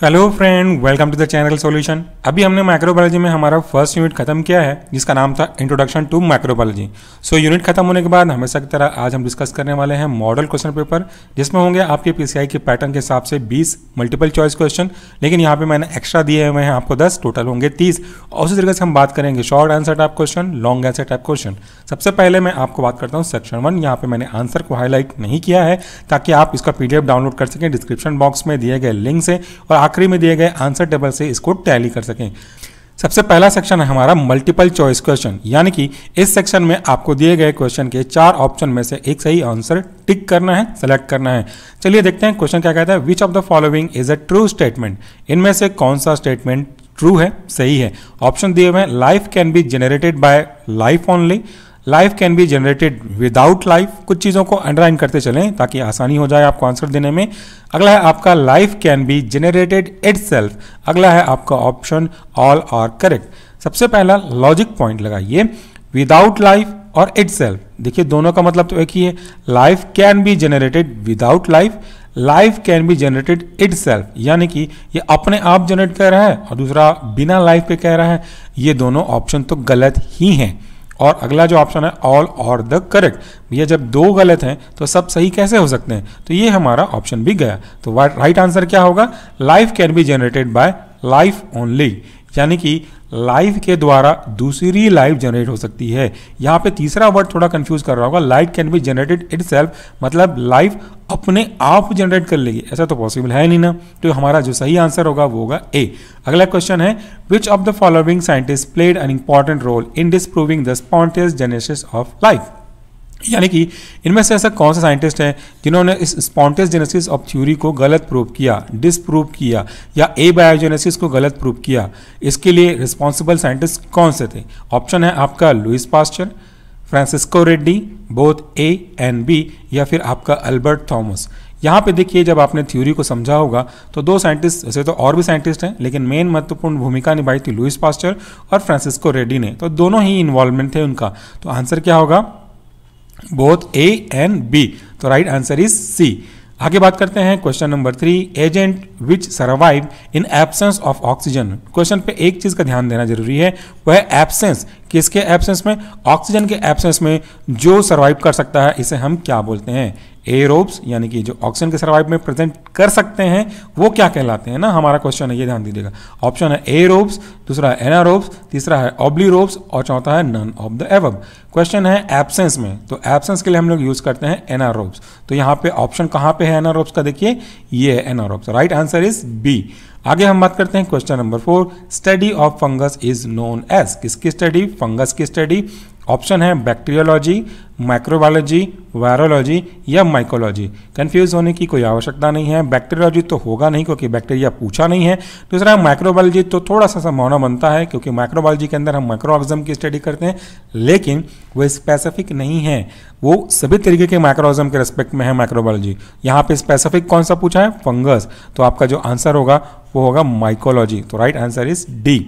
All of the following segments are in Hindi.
Hello friend welcome to the channel solution अभी हमने माइक्रोबायोलॉजी में हमारा फ़र्स्ट यूनिट खत्म किया है, जिसका नाम था introduction to microbiology so unit खत्म होने के बाद हमेशा की तरह आज हम डिस्कस करने वाले हैं मॉडल क्वेश्चन पेपर जिसमें होंगे आपके पीसीआई के पैटर्न के हिसाब से 20 मल्टीपल चॉइस क्वेश्चन लेकिन यहाँ पे मैंने एक्स्ट्रा दिए हुए हैं आपको 10 टोटल होंगे 30 और उसी तरीके से हम बात करेंगे short answer type question long answer type question सबसे पहले मैं आपको बात करता हूँ सेक्शन वन यहाँ पे मैंने आंसर को हाईलाइट नहीं किया है, ताकि आप इसका पीडीएफ डाउनलोड कर सकें डिस्क्रिप्शन बॉक्स में दिए गए लिंक से, और आखिरी में दिए गए आंसर टेबल से इसको टैली कर सकें। सबसे पहला सेक्शन है हमारा मल्टीपल चॉइस क्वेश्चन यानी कि इस सेक्शन में आपको दिए गए क्वेश्चन के चार ऑप्शन में से एक सही आंसर टिक करना है सेलेक्ट करना है। चलिए देखते हैं क्वेश्चन क्या कहता है। Which of the following is a true statement इनमें से कौन सा स्टेटमेंट ट्रू है, सही है? ऑप्शन दिए हुए हैं life can be generated by life only life can be generated without life कुछ चीज़ों को अंडरलाइन करते चलें ताकि आसानी हो जाए आपको आंसर देने में। अगला है आपका life can be generated it अगला है आपका ऑप्शन ऑल आर करेक्ट सबसे पहला लॉजिक पॉइंट लगाइए। विदाउट लाइफ और इट देखिए, दोनों का मतलब तो एक ही है। Life can be generated without life life can be generated it यानी कि ये अपने आप जनरेट कर रहा है और दूसरा बिना लाइफ के कह रहा है। ये दोनों ऑप्शन तो गलत ही हैं। और अगला जो ऑप्शन है ऑल और द करेक्ट भैया जब दो गलत हैं तो सब सही कैसे हो सकते हैं? तो ये हमारा ऑप्शन भी गया। तो राइट आंसर क्या होगा? Life can be generated by life only यानी कि लाइफ के द्वारा दूसरी लाइव जनरेट हो सकती है। यहाँ पे तीसरा वर्ड थोड़ा कंफ्यूज कर रहा होगा। Light can be generated it मतलब लाइव अपने आप जनरेट कर लेगी। ऐसा तो पॉसिबल है नहीं ना? तो हमारा जो सही आंसर होगा, वो होगा ए अगला क्वेश्चन है which of the following scientist played an important role in disproving the spontaneous genesis of life यानी कि इनमें से ऐसा कौन सा साइंटिस्ट है जिन्होंने इस स्पॉन्टेस जेनेसिस ऑफ़ थ्योरी को गलत प्रूव किया डिसप्रूव किया, या ए बायोजेनेसिस को गलत प्रूव किया? इसके लिए रिस्पॉन्सिबल साइंटिस्ट कौन से थे? ऑप्शन है आपका Louis Pasteur Francesco Redi both A and B या फिर आपका अल्बर्ट थॉमस यहाँ पे देखिए, जब आपने थ्योरी को समझा होगा तो दो साइंटिस्ट वैसे तो और भी साइंटिस्ट हैं, लेकिन मेन महत्वपूर्ण भूमिका निभाई थी लुइस पास्चर और फ्रांसिस्को रेड्डी ने। तो दोनों ही इन्वॉल्वमेंट थे उनका। तो आंसर क्या होगा? बोथ ए एंड बी तो राइट आंसर इज़ सी आगे बात करते हैं question number three agent which survive in absence of oxygen question पे एक चीज़ का ध्यान देना ज़रूरी है, वह एब्सेंस किसके एब्सेंस में? ऑक्सीजन के एब्सेंस में जो सर्वाइव कर सकता है, इसे हम क्या बोलते हैं? एरोब्स यानी कि जो ऑक्सीजन के सर्वाइव में प्रेजेंट कर सकते हैं, वो क्या कहलाते हैं ना? हमारा क्वेश्चन है, ये ध्यान दीजिएगा। ऑप्शन है एरोब्स दूसरा है एनारोब्स तीसरा है ऑब्लीरोब्स और चौथा है none of the above question है एब्सेंस में। तो एब्सेंस के लिए हम लोग यूज़ करते हैं एनारोब्स तो यहाँ पे ऑप्शन कहाँ पे है एनारोब्स का देखिए? ये है anaerobes right answer is B आगे हम बात करते हैं question number four study of fungus is known as किसकी स्टडी फंगस की स्टडी ऑप्शन है बैक्टीरियोलॉजी, माइक्रोबायोलॉजी, वायरोलॉजी या माइकोलॉजी कंफ्यूज होने की कोई आवश्यकता नहीं है। बैक्टीरियोलॉजी तो होगा नहीं क्योंकि बैक्टीरिया पूछा नहीं है। दूसरा माइक्रोबायोलॉजी तो थोड़ा सा संभावना बनता है क्योंकि माइक्रोबायोलॉजी के अंदर हम माइक्रोऑर्गजम की स्टडी करते हैं, लेकिन वो स्पेसिफिक नहीं है। वो सभी तरीके के माइक्रोऑर्गजम के रेस्पेक्ट में है माइक्रोबायोलॉजी यहाँ पे स्पेसिफिक कौन सा पूछा है? फंगस तो आपका जो आंसर होगा, वो होगा माइकोलॉजी तो राइट आंसर इज़ डी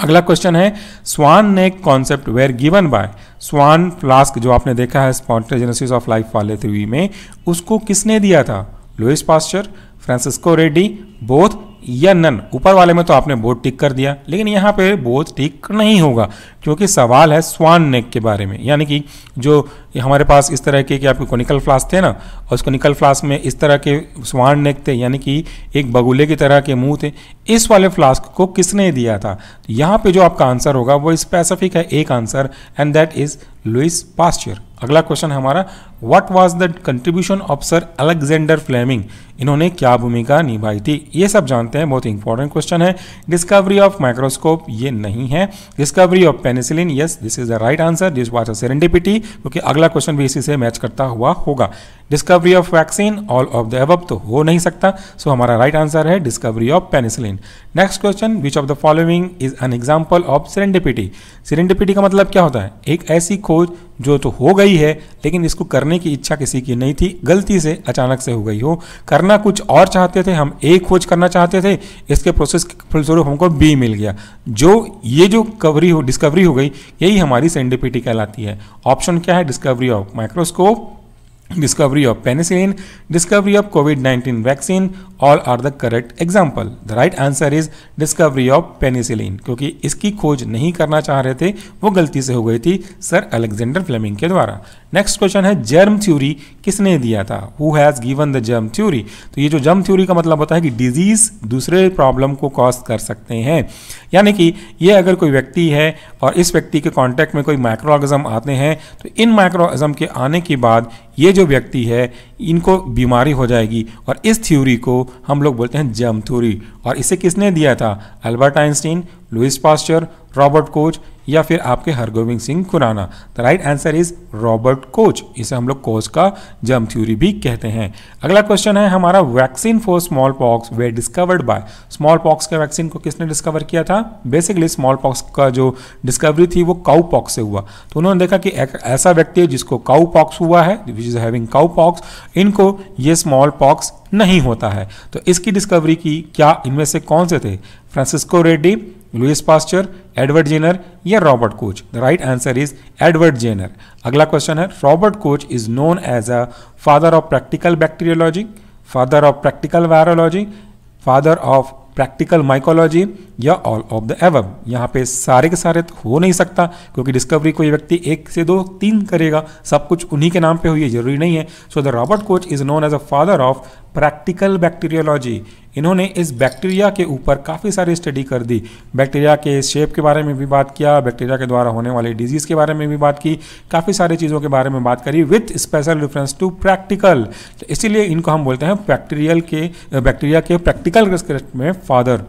अगला क्वेश्चन है swan neck concept were given by swan flask जो आपने देखा है स्पॉन्टेजेनेसिस ऑफ़ लाइफ वाले थ्री में, उसको किसने दिया था? Louis Pasteur Francesco Redi both या नन। ऊपर वाले में तो आपने बोर्ड टिक कर दिया, लेकिन यहाँ पे बोर्ड टिक नहीं होगा, क्योंकि सवाल है स्वान नेक के बारे में। यानी कि जो हमारे पास इस तरह के कि आपके कोनिकल फ्लास थे ना, और उस कोनिकल फ्लास में इस तरह के स्वान नेक थे, यानी कि एक बगुले की तरह के मुँह थे, इस वाले फ्लास्क को किसने दिया था? यहाँ पे जो आपका आंसर होगा, वो स्पेसिफिक है, एक answer and that is Louis Pasteur अगला क्वेश्चन हमारा what was the contribution of sir Alexander Fleming इन्होंने क्या भूमिका निभाई थी? ये सब जानते हैं, बहुत इंपॉर्टेंट क्वेश्चन है। डिस्कवरी ऑफ़ माइक्रोस्कोप ये नहीं है। Discovery of penicillin yes this is the right answer this was a serendipity क्योंकि अगला क्वेश्चन भी इसी से मैच करता हुआ होगा। Discovery of vaccine all of the above तो हो नहीं सकता। सो हमारा राइट आंसर है discovery of penicillin next question which of the following is an example of serendipity serendipity का मतलब क्या होता है? एक ऐसी खोज जो तो हो गई है, लेकिन इसको करने की इच्छा किसी की नहीं थी। गलती से अचानक से हो गई हो। करना कुछ और चाहते थे, हम ए खोज करना चाहते थे, इसके प्रोसेस फलस्वरूप हमको बी मिल गया। जो, ये जो कवरी हो डिस्कवरी हो गई, यही हमारी सेंडिपिटी कहलाती है। ऑप्शन क्या है? Discovery of microscope discovery of penicillin, discovery of COVID-19 vaccine, all are the correct example. The right answer is discovery of penicillin क्योंकि इसकी खोज नहीं करना चाह रहे थे वो गलती से हो गई थी सर अलेक्जेंडर फ्लेमिंग के द्वारा। नेक्स्ट क्वेश्चन है जर्म थ्योरी किसने दिया था? Who has given the germ theory तो ये जो जर्म थ्योरी का मतलब होता है कि डिज़ीज़ दूसरे प्रॉब्लम को कॉज कर सकते हैं। यानी कि ये अगर कोई व्यक्ति है और इस व्यक्ति के कॉन्टैक्ट में कोई माइक्रोऑर्गेजम आते हैं तो इन माइक्रोऑर्गेजम के आने के बाद ये जो व्यक्ति है, इनको बीमारी हो जाएगी। और इस थ्योरी को हम लोग बोलते हैं जम थ्योरी और इसे किसने दिया था? Albert Einstein, Louis Pasteur, Robert Koch या फिर आपके Hargobind Singh Khorana. The right answer is Robert Koch इसे हम लोग कोच का जम थ्योरी भी कहते हैं। अगला क्वेश्चन है हमारा vaccine for smallpox were discovered by smallpox के वैक्सीन को किसने डिस्कवर किया था? बेसिकली स्मॉल पॉक्स का जो डिस्कवरी थी वो काउ पॉक्स से हुआ। तो उन्होंने देखा कि एक ऐसा व्यक्ति है जिसको काउ पॉक्स हुआ है which is having cowpox इनको ये स्मॉल पॉक्स नहीं होता है। तो इसकी डिस्कवरी की क्या इनमें से कौन से थे? Francesco Redi Louis Pasteur Edward Jenner या Robert Koch the right answer is Edward Jenner अगला क्वेश्चन है Robert Koch is known as a father of practical bacteriology father of practical virology father of practical mycology या ऑल ऑफ़ द एवब यहाँ पे सारे के सारे तो हो नहीं सकता, क्योंकि डिस्कवरी कोई व्यक्ति एक से दो, तीन करेगा, सब कुछ उन्हीं के नाम पे हुई है ज़रूरी नहीं है। So the Robert Koch is known as a father of practical bacteriology इन्होंने इस बैक्टीरिया के ऊपर काफ़ी सारी स्टडी कर दी। बैक्टीरिया के शेप के बारे में भी बात किया बैक्टीरिया के द्वारा होने वाले डिज़ीज़ के बारे में भी बात की, काफ़ी सारी चीज़ों के बारे में बात करी with special reference to practical तो इसीलिए इनको हम बोलते हैं बैक्टीरियल के बैक्टीरिया के प्रैक्टिकल में फादर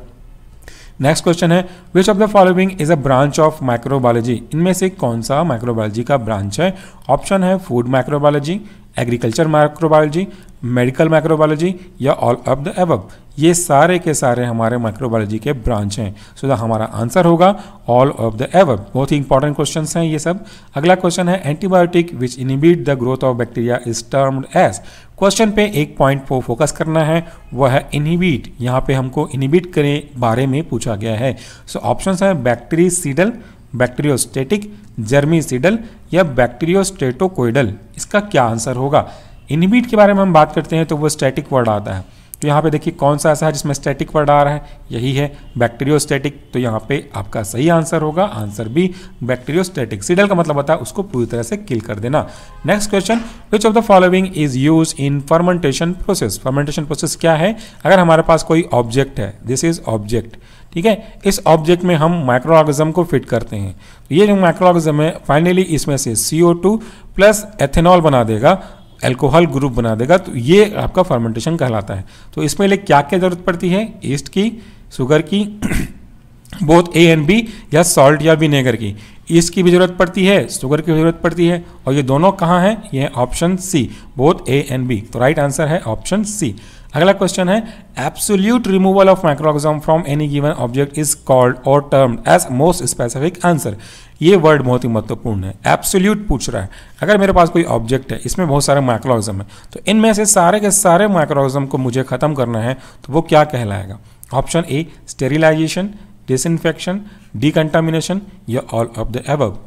नेक्स्ट क्वेश्चन है which of the following is a branch of microbiology इनमें से कौन सा माइक्रोबायोलॉजी का ब्रांच है? ऑप्शन है food microbiology agriculture microbiology medical microbiology या ऑल ऑफ़ द एवब ये सारे के सारे हमारे माइक्रोबायोलॉजी के ब्रांच हैं। सो so, हमारा आंसर होगा ऑल ऑफ़ द एवब बहुत ही इंपॉर्टेंट क्वेश्चन हैं ये सब। अगला क्वेश्चन है antibiotic which inhibit the growth of bacteria is termed as question पे एक पॉइंट पर फोकस करना है। वह है इनिबिट यहाँ पे हमको इनिबिट करे बारे में पूछा गया है। सो ऑप्शन है बैक्टीरीसीडल बैक्टीरियोस्टेटिक जर्मीसीडल या बैक्टीरियोस्टेटोकोइडल? इसका क्या आंसर होगा? इनिबिट के बारे में हम बात करते हैं तो वो स्टैटिक वर्ड आता है। तो यहाँ पे देखिए कौन सा ऐसा है जिसमें स्टैटिक वर्ड आ रहा है? यही है बैक्टीरियोस्टैटिक तो यहाँ पे आपका सही आंसर होगा। आंसर बी बैक्टीरियोस्टैटिक सीडल का मतलब होता है उसको पूरी तरह से किल कर देना। Next question which of the following is use in fermentation process fermentation process क्या है? अगर हमारे पास कोई ऑब्जेक्ट है दिस इज़ ऑब्जेक्ट ठीक है? इस ऑब्जेक्ट में हम माइक्रोऑर्गेजम को फिट करते हैं। तो ये जो माइक्रोऑर्गेजम है फाइनली इसमें से CO2 प्लस एथेनॉल बना देगा। एल्कोहल ग्रुप बना देगा तो ये आपका फर्मेंटेशन कहलाता है। तो इसमें लिए क्या क्या ज़रूरत पड़ती है? ईस्ट की शुगर की बोथ ए एंड बी या सॉल्ट या विनेगर की। ईस्ट की भी ज़रूरत पड़ती है शुगर की ज़रूरत पड़ती है। और ये दोनों कहाँ हैं? ये option C both A and B तो राइट आंसर है ऑप्शन सी अगला क्वेश्चन है absolute removal of microorganism from any given object is called और term as most specific answer ये वर्ड बहुत ही महत्वपूर्ण है। एब्सोल्यूट पूछ रहा है। अगर मेरे पास कोई ऑब्जेक्ट है, इसमें बहुत सारे माइक्रोऑर्गेनिज्म है तो इनमें से सारे के सारे माइक्रोऑर्गेनिज्म को मुझे खत्म करना है तो वो क्या कहलाएगा? Option A sterilisation disinfection decontamination या all of the above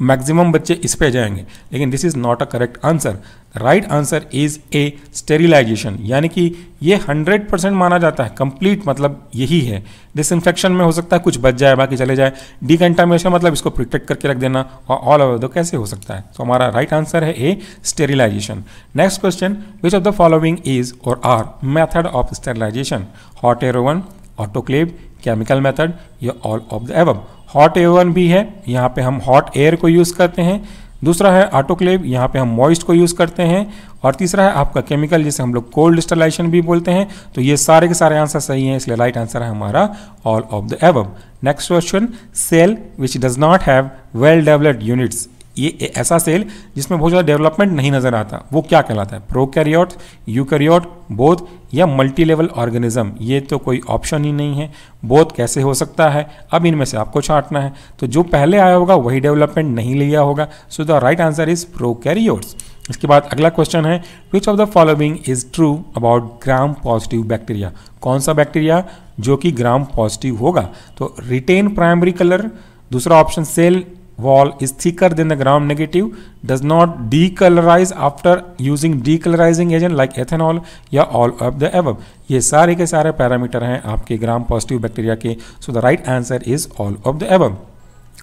maximum बच्चे इस पे जाएँगे। लेकिन this is not a correct answer right answer is A sterilisation यानी कि ये 100 परसेंट माना जाता है। कंप्लीट मतलब यही है। डिसइंफेक्शन में हो सकता है, कुछ बच जाए, बाकी चले जाए। डिकंटामिनेशन मतलब इसको प्रोटेक्ट करके रख देना और ऑल ओवर दो कैसे हो सकता है? तो हमारा राइट आंसर है A sterilisation next question which of the following is or are method of sterilisation hot air oven autoclave chemical method या all of the above hot oven भी है, यहाँ पे हम हॉट एयर को यूज़ करते हैं। दूसरा है ऑटोक्लेव यहाँ पे हम मॉइस्ट को यूज़ करते हैं। और तीसरा है आपका केमिकल जिसे हम लोग कोल्ड स्टलाइशन भी बोलते हैं। तो ये सारे के सारे आंसर सही हैं, इसलिए राइट आंसर है हमारा all of the above next question cell which does not have well developed units ये ऐसा सेल जिसमें बहुत ज़्यादा डेवलपमेंट नहीं नज़र आता, वो क्या कहलाता है? प्रोकैरियोट, यूकैरियोट बोध या मल्टी लेवल ऑर्गेनिज्म, ये तो कोई ऑप्शन ही नहीं है। बोध कैसे हो सकता है? अब इनमें से आपको छांटना है। तो जो पहले आया होगा, वही डेवलपमेंट नहीं लिया होगा। So the right answer is prokaryotes इसके बाद अगला क्वेश्चन है which of the following is true about gram positive bacteria कौन सा बैक्टीरिया जो कि ग्राम पॉजिटिव होगा? तो रिटेन प्राइमरी कलर दूसरा option cell wall is thicker than the ground negative, does not decolorize after using decolorizing agent like ethanol या all of the above. ये सारे के सारे पैरामीटर हैं आपके ग्राम पॉजिटिव बैक्टीरिया के so the right answer is all of the above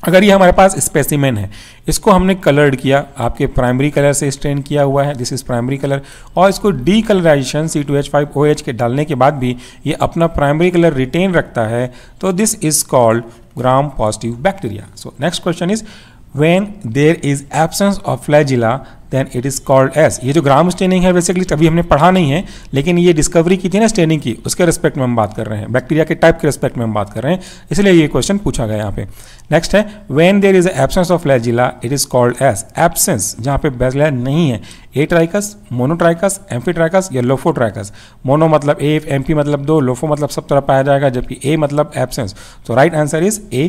अगर ये हमारे पास स्पेसिमेन है, इसको हमने कलर्ड किया, आपके प्राइमरी कलर से स्टेन किया हुआ है दिस इज़ प्राइमरी कलर और इसको decolourisation C two H five O H के डालने के बाद भी ये अपना प्राइमरी कलर रिटेन रखता है तो this is called gram positive bacteria so next question is when there is absence of flagella then it is called as ये जो ग्राम स्टेनिंग है बेसिकली अभी हमने पढ़ा नहीं है, लेकिन ये डिस्कवरी की थी ना स्टेनिंग की, उसके रिस्पेक्ट में हम बात कर रहे हैं बैक्टीरिया के टाइप के रिस्पेक्ट में हम बात कर रहे हैं, इसलिए ये क्वेश्चन पूछा गया यहाँ पे। नेक्स्ट है when there is absence of flagella it is called as absence जहाँ पे बेजला नहीं है। ए ट्राइकस मोनोट्राइकस एम्फीट्राइकस या लोफोट्राइकस मोनो मतलब ए एम्फी मतलब दो लोफो मतलब सब तरह पाया जाएगा, जबकि ए मतलब एबसेंस तो right answer is a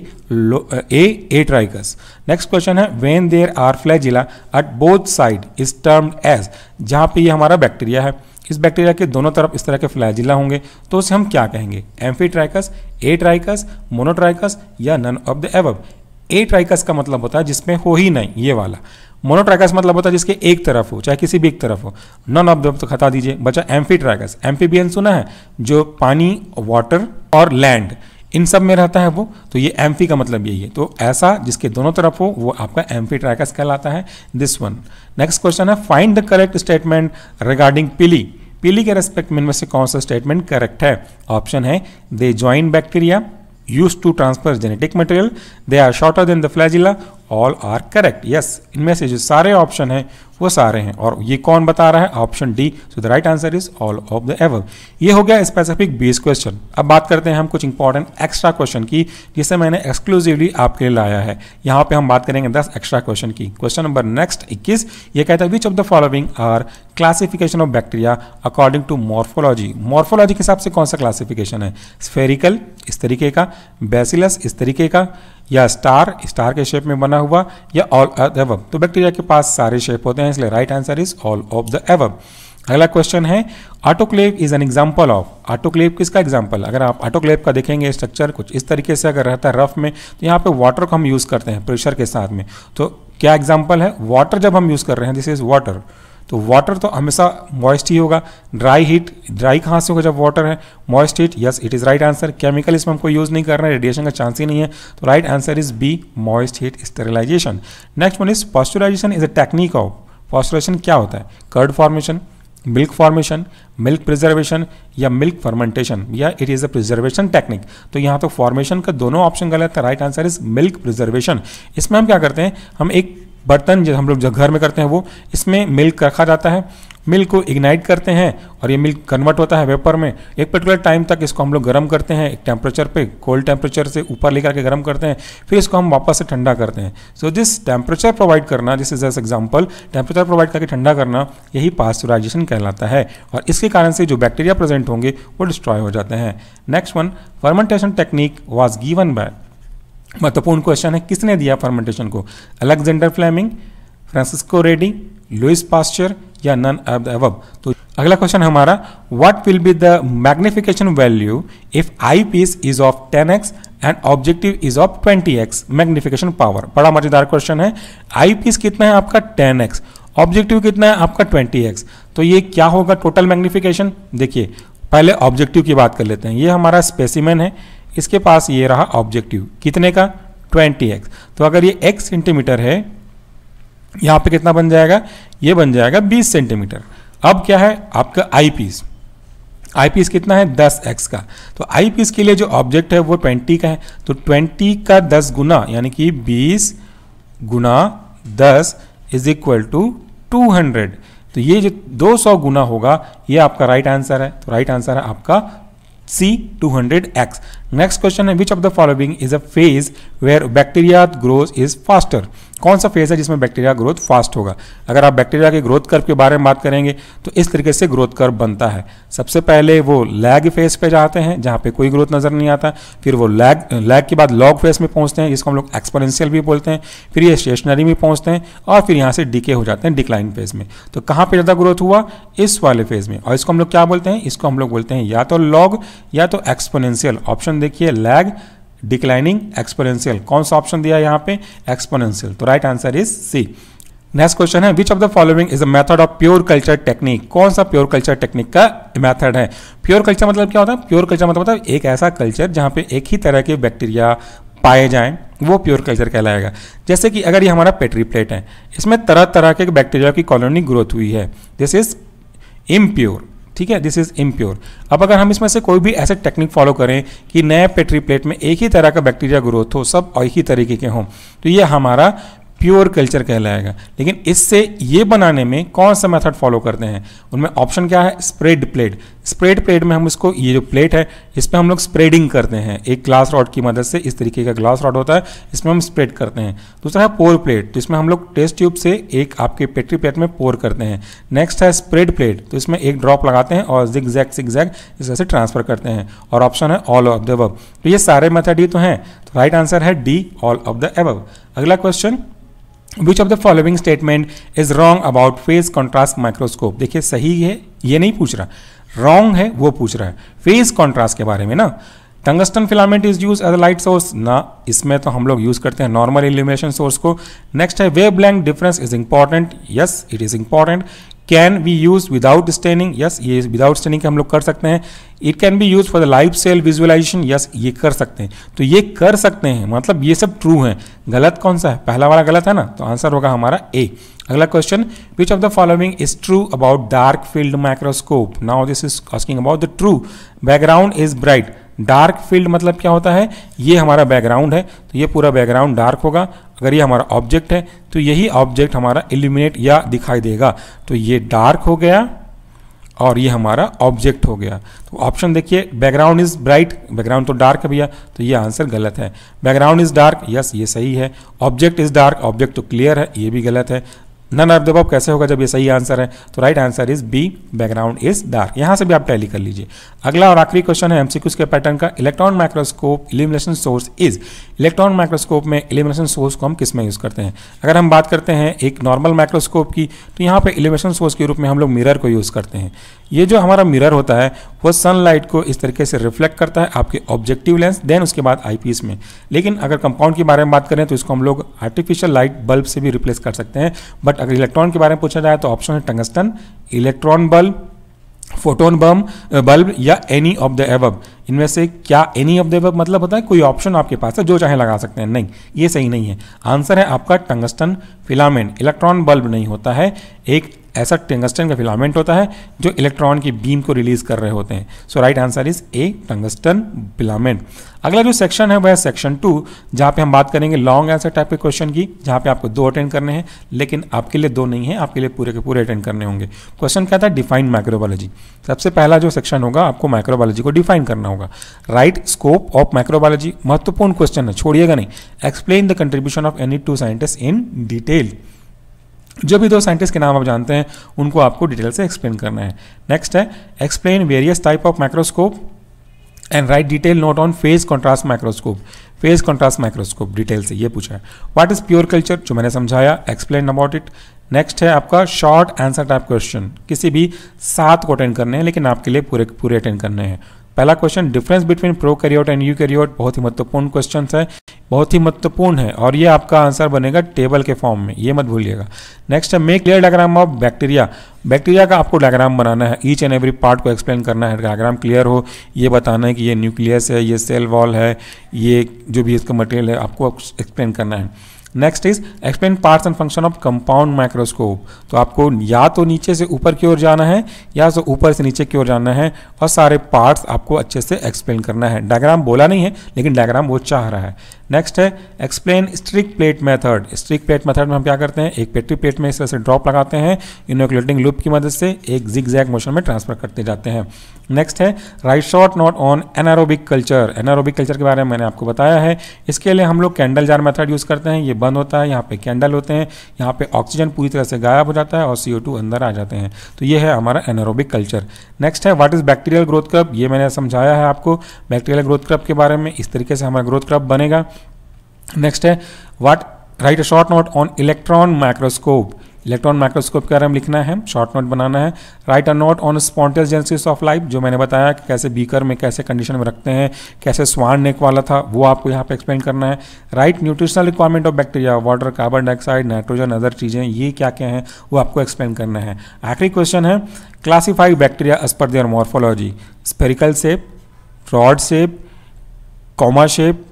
a atrichous next question है when there are flagella at both side is termed as जहाँ पे ये हमारा बैक्टीरिया है। इस बैक्टीरिया के दोनों तरफ़ इस तरह के फ्लैजिला होंगे तो उसे हम क्या कहेंगे? एम्फीट्राइकस ए ट्राइकस मोनोट्राइकस या none of the above atrichous का मतलब होता है जिसमें हो ही नहीं, ये वाला। मोनोट्राइकस मतलब होता है जिसके एक तरफ़ हो, चाहे किसी भी एक तरफ़ हो। नन ऑफ़ द तो खता दीजिए, बचा एम्फीट्राइकस एम्फीबियन सुना है, जो पानी वाटर और लैंड इन सब में रहता है वो तो ये एम्फी का मतलब यही है। तो ऐसा जिसके दोनों तरफ़ हो, वो आपका एम्फी ट्रैकस कहलाता है। दिस वन नेक्स्ट क्वेश्चन है find the correct statement regarding pili pili के रेस्पेक्ट में इनमें से कौन सा स्टेटमेंट करेक्ट है? ऑप्शन है they join bacteria use to transfer genetic material they are shorter than the flagella all are correct yes इनमें से जो सारे ऑप्शन हैं, वो सारे हैं। और ये कौन बता रहा है? Option D so the right answer is all of the above ये हो गया स्पेसिफिक बेस क्वेश्चन अब बात करते हैं हम कुछ इंपॉर्टेंट एक्स्ट्रा क्वेश्चन की, जिसे मैंने एक्सक्लूसिवली आपके लिए लाया है। यहाँ पे हम बात करेंगे दस एक्स्ट्रा क्वेश्चन की। क्वेश्चन नंबर नेक्स्ट इक्कीस। ये कहता है which of the following are classification of bacteria according to morphology morphology के हिसाब से कौन सा क्लासिफिकेशन है? स्फेरिकल इस तरीके का। बेसिलस इस तरीके का। या स्टार स्टार के शेप में बना हुआ, या ऑल एवब तो बैक्टीरिया के पास सारे शेप होते हैं, इसलिए right answer is all of the above अगला क्वेश्चन है autoclave is an example of autoclave किसका एग्ज़ाम्पल अगर आप ऑटोक्लेव का देखेंगे स्ट्रक्चर कुछ इस तरीके से अगर रहता है रफ में तो यहाँ पे वाटर को हम यूज़ करते हैं प्रेशर के साथ में. तो क्या एग्ज़ाम्पल है? वाटर जब हम यूज़ कर रहे हैं दिस इज़ वाटर तो वाटर तो हमेशा मॉइस्ट ही होगा। ड्राई हीट ड्राई कहाँ से होगा जब वाटर है? Moist heat yes it is right answer chemical इसमें हमको यूज़ नहीं कर रहे हैं रेडिएशन का चांस ही नहीं है। तो right answer is B moist heat sterilisation next one is pasteurisation is a technique of pasteurisation क्या होता है? Curd formation milk formation milk preservation या मिल्क फर्मेंटेशन या it is a preservation technique तो यहाँ तो फॉर्मेशन का दोनों ऑप्शन गलत है। Right answer is milk preservation इसमें हम क्या करते हैं? हम एक बर्तन जो हम लोग जो घर में करते हैं वो, इसमें मिल्क रखा जाता है। मिल्क को इग्नाइट करते हैं और ये मिल्क कन्वर्ट होता है वेपर में। एक पर्टिकुलर टाइम तक इसको हम लोग गर्म करते हैं, एक टेम्परेचर पे कोल्ड टेम्परेचर से ऊपर लेकर के गर्म करते हैं, फिर इसको हम वापस से ठंडा करते हैं। सो दिस टेम्परेचर प्रोवाइड करना this is as example temperature provide करके ठंडा करना, यही पास्चुराइजेशन कहलाता है। और इसके कारण से जो बैक्टीरिया प्रेजेंट होंगे, वो डिस्ट्रॉय हो जाते हैं। Next one fermentation technique was given by महत्वपूर्ण क्वेश्चन है, किसने दिया फर्मेंटेशन को? Alexander Fleming Francesco Redi Louis Pasteur या नन ऑफ़ द अबव तो अगला क्वेश्चन हमारा what will be the magnification value if eyepiece is of 10x and objective is of 20x magnification power बड़ा मज़ेदार क्वेश्चन है। आई पीस कितना है आपका? 10x ऑब्जेक्टिव कितना है आपका? 20x तो ये क्या होगा? टोटल मैग्निफिकेशन देखिए, पहले ऑब्जेक्टिव की बात कर लेते हैं। ये हमारा स्पेसिमेन है। इसके पास ये रहा ऑब्जेक्टिव कितने का? 20x तो अगर ये x सेंटीमीटर है, यहाँ पे कितना बन जाएगा? ये बन जाएगा 20 सेंटीमीटर अब क्या है? आपका आई पीस आई पीस कितना है? 10x का। तो आई पीस के लिए जो ऑब्जेक्ट है, वो 20 का है। तो 20 का 10 गुना, यानी कि 20 गुना 10 इज़ इक्वल टू 200 तो ये जो 200 गुना होगा, ये आपका राइट आंसर है। तो राइट आंसर है आपका C 200X. Next question, which of the following is a phase where bacteria growth is faster? कौन सा फ़ेज़ है जिसमें बैक्टीरिया ग्रोथ फास्ट होगा? अगर आप बैक्टीरिया के ग्रोथ कर्व के बारे में बात करेंगे तो इस तरीके से ग्रोथ कर्व बनता है। सबसे पहले वो लैग फ़ेज़ पे जाते हैं, जहाँ पे कोई ग्रोथ नज़र नहीं आता। फिर वो लैग लैग के बाद लॉग फ़ेज़ में पहुँचते हैं, जिसको हम लोग एक्सपोनेंशियल भी बोलते हैं। फिर ये स्टेशनरी में पहुँचते हैं, और फिर यहाँ से डीके हो जाते हैं डिक्लाइन फ़ेज़ में। तो कहाँ पर ज़्यादा ग्रोथ हुआ? इस वाले फ़ेज़ में। और इसको हम लोग क्या बोलते हैं? इसको हम लोग बोलते हैं या तो लॉग या तो एक्सपोनेंशियल ऑप्शन देखिए लैग डिक्लाइनिंग एक्सपोनेंशियल कौन सा ऑप्शन दिया है यहाँ पे? एक्सपोनेंशियल तो right answer is C next question है which of the following is a method of pure culture technique कौन सा प्योर कल्चर टेक्निक का मेथड है? प्योर कल्चर मतलब क्या होता है? प्योर कल्चर मतलब मतलब एक ऐसा कल्चर जहाँ पे एक ही तरह के बैक्टीरिया पाए जाएँ, वो प्योर कल्चर कहलाएगा। जैसे कि अगर ये हमारा पेट्री प्लेट है, इसमें तरह तरह के बैक्टीरिया की कॉलोनी ग्रोथ हुई है। दिस इज़ इम्प्योर ठीक है? दिस इज़ इम्प्योर अब अगर हम इसमें से कोई भी ऐसे टेक्निक फॉलो करें कि नए पेट्री प्लेट में एक ही तरह का बैक्टीरिया ग्रोथ हो, सब एक ही तरीके के हों तो ये हमारा प्योर कल्चर कहलाएगा। लेकिन इससे ये बनाने में कौन सा मेथड फॉलो करते हैं? उनमें ऑप्शन क्या है? Spread plate. स्प्रेड प्लेट में हम इसको, ये जो प्लेट है इस पर हम लोग स्प्रेडिंग करते हैं। एक ग्लास रॉड की मदद से इस तरीके का ग्लास रॉड होता है, इसमें हम स्प्रेड करते हैं। दूसरा है पोर प्लेट तो इसमें हम लोग टेस्ट ट्यूब से एक आपके पेट्री प्लेट में पोर करते हैं। नेक्स्ट है स्प्रेड प्लेट तो इसमें एक ड्रॉप लगाते हैं और जिग जैग सिग जैग इस तरह से ट्रांसफ़र करते हैं। और ऑप्शन है ऑल ऑफ़ द एबव तो ये सारे मेथड ही तो हैं। तो राइट आंसर है D all of the above अगला question which of the following statement is wrong about phase contrast microscope देखिए, सही है, ये नहीं पूछ रहा। रॉन्ग है, वो पूछ रहा है। फेस कॉन्ट्रास्ट के बारे में ना। Tungsten filament is use as a light source ना, इसमें तो हम लोग यूज़ करते हैं नॉर्मल इल्यूमिनेशन सोर्स को। नेक्स्ट है web blank difference is important yes it is important can be use without staining yes ये विदाउट स्टेनिंग हम लोग कर सकते हैं। It can be use for the life cell visualisation yes ये कर सकते हैं। तो ये कर सकते हैं। मतलब ये सब ट्रू है। गलत कौन सा है? पहला वाला गलत है ना? तो आंसर होगा हमारा ए अगला question which of the following is true about dark field microscope now this is asking about the true background is bright dark field मतलब क्या होता है? ये हमारा बैकग्राउंड है। तो ये पूरा बैकग्राउंड डार्क होगा। अगर ये हमारा ऑब्जेक्ट है तो यही ऑब्जेक्ट हमारा इल्यूमिनेट या दिखाई देगा। तो ये डार्क हो गया और ये हमारा ऑब्जेक्ट हो गया। तो ऑप्शन देखिए बैकग्राउंड इज़ ब्राइट बैकग्राउंड तो डार्क है भैया तो ये आंसर गलत है। बैकग्राउंड इज़ डार्क यस ये सही है। ऑब्जेक्ट इज़ डार्क ऑब्जेक्ट तो क्लियर है, ये भी गलत है। नन ऑफ़ द कैसे होगा जब ये सही आंसर है? तो right answer is B background is dark यहाँ से भी आप टैली कर लीजिए। अगला और आखिरी क्वेश्चन है एमसीक्यूज के पैटर्न का। Electron microscope illumination source is electron microscope में इलिमिनेशन सोर्स को हम किसमें यूज़ करते हैं? अगर हम बात करते हैं एक नॉर्मल माइक्रोस्कोप की तो यहाँ पर इलिमिनेशन सोर्स के रूप में हम लोग मिरर को यूज़ करते हैं। ये जो हमारा मिरर होता है, वो सनलाइट को इस तरीके से रिफ्लेक्ट करता है आपके ऑब्जेक्टिव लेंस देन उसके बाद आईपीएस में। लेकिन अगर कंपाउंड के बारे में बात करें तो इसको हम लोग आर्टिफिशियल लाइट बल्ब से भी रिप्लेस कर सकते हैं। बट अगर इलेक्ट्रॉन के बारे में पूछा जाए तो ऑप्शन है tungsten electron bulb photon bomb bulb या एनी ऑफ़ द एवब इनमें से क्या एनी ऑफ़ द एवब मतलब होता है? कोई ऑप्शन आपके पास है, जो चाहे लगा सकते हैं। नहीं, ये सही नहीं है। आंसर है आपका टंगस्टन फिलामेंट इलेक्ट्रॉन बल्ब नहीं होता है। एक ऐसा टंगस्टन का फिलामेंट होता है जो इलेक्ट्रॉन की बीम को रिलीज़ कर रहे होते हैं। So right answer is a tungsten filament. अगला जो सेक्शन है, वह है सेक्शन टू जहाँ पे हम बात करेंगे लॉन्ग आंसर टाइप के क्वेश्चन की, जहाँ पे आपको दो अटेंड करने हैं, लेकिन आपके लिए दो नहीं है, आपके लिए पूरे के पूरे अटेंड करने होंगे। क्वेश्चन क्या था? डिफाइन माइक्रोबायोलॉजी सबसे पहला जो सेक्शन होगा, आपको माइक्रोबायोलॉजी को डिफाइन करना होगा। राइट स्कोप ऑफ़ माइक्रोबायोलॉजी महत्वपूर्ण क्वेश्चन है, छोड़िएगा नहीं। Explain the contribution of any two scientist in detail जो भी दो साइंटिस्ट के नाम आप जानते हैं, उनको आपको डिटेल से एक्सप्लेन करना है। नेक्स्ट है explain various type of microscope and write detail note on phase contrast microscope phase contrast microscope detail से, ये पूछा है। व्हाट इज़ प्योर कल्चर जो मैंने समझाया एक्सप्लेन अबाउट इट नेक्स्ट है आपका शॉर्ट आंसर टाइप क्वेश्चन किसी भी सात को अटेंड करने हैं, लेकिन आपके लिए पूरे पूरे अटेंड करने हैं। पहला question difference between prokaryote and eukaryote बहुत ही महत्वपूर्ण क्वेश्चन है, बहुत ही महत्वपूर्ण है, और ये आपका आंसर बनेगा टेबल के फॉर्म में, ये मत भूलिएगा। नेक्स्ट है make clear diagram of bacteria bacteria का आपको डायग्राम बनाना है ईच एंड एवरी पार्ट को एक्सप्लेन करना है डायग्राम क्लियर हो, ये बताना है कि ये न्यूक्लियस है, ये सेल वॉल है, ये जो भी इसका मटेरियल है, आपको एक्सप्लेन करना है। Next is explain parts and function of compound microscope तो आपको या तो नीचे से ऊपर की ओर जाना है, या तो ऊपर से नीचे की ओर जाना है, और सारे पार्ट्स आपको अच्छे से एक्सप्लेन करना है। डायग्राम बोला नहीं है, लेकिन डायग्राम वो चाह रहा है। नेक्स्ट है explain streak plate method streak plate method में हम क्या करते हैं? एक पेट्री प्लेट में इस तरह से ड्रॉप लगाते हैं इनोकुलेटिंग लूप की मदद से एक जिग जैग मोशन में ट्रांसफ़र करते जाते हैं। नेक्स्ट है write short note on anaerobic culture anaerobic culture के बारे में मैंने आपको बताया है। इसके लिए हम लोग कैंडल जार मेथड यूज़ करते हैं। ये बंद होता है, यहाँ पे कैंडल होते हैं, यहाँ पे ऑक्सीजन पूरी तरह से गायब हो जाता है और सी अंदर आ जाते हैं। तो ये है हमारा एनारोबिक कल्चर नेक्स्ट है what is bacterial growth curve ये मैंने समझाया है आपको। बैक्टीरियल ग्रोथ क्रब के बारे में इस तरीके से हमारा ग्रोथ क्रब बनेगा। नेक्स्ट है what write a short note on electron microscope electron microscope के बारे में लिखना है शॉर्ट नोट बनाना है. Write a note on spontaneous genesis of life जो मैंने बताया कि कैसे बीकर में, कैसे कंडीशन में रखते हैं, कैसे स्वान नेक वाला था, वो आपको यहाँ पे एक्सप्लेन करना है. Write nutritional requirement of bacteria water carbon dioxide nitrogen other चीज़ें, ये क्या क्या हैं, वो आपको एक्सप्लेन करना है. आखिरी क्वेश्चन है classify bacteria as per their morphology spherical shape rod shape comma shape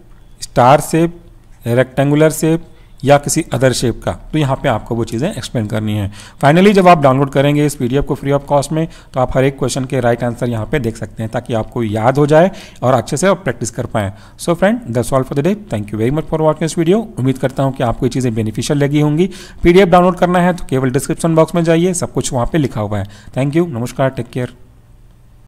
star shape rectangular shape या किसी अदर शेप का। तो यहाँ पे आपको वो चीज़ें एक्सप्लेन करनी है। फाइनली जब आप डाउनलोड करेंगे इस पीडीएफ को फ्री ऑफ़ कॉस्ट में तो आप हर एक क्वेश्चन के राइट आंसर यहाँ पे देख सकते हैं, ताकि आपको याद हो जाए और अच्छे से आप प्रैक्टिस कर पाएँ। So friend that's all for the day thank you very much for watching this video उम्मीद करता हूँ कि आपको ये चीज़ें बेनिफिशियल लगी होंगी। पी डाउनलोड करना है तो केवल डिस्क्रिप्शन बॉक्स में जाइए, सब कुछ वहाँ पर लिखा हुआ है। थैंक यू नमस्कार. Take care